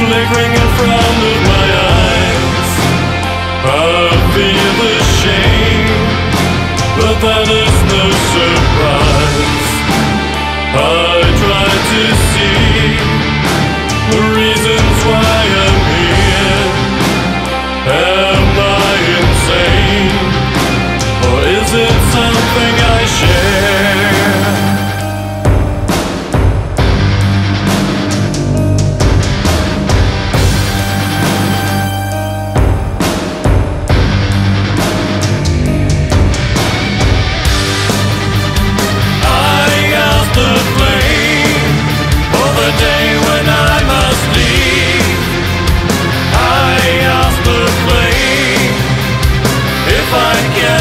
flickering in front of my eyes. I feel the shame, but that is no surprise. If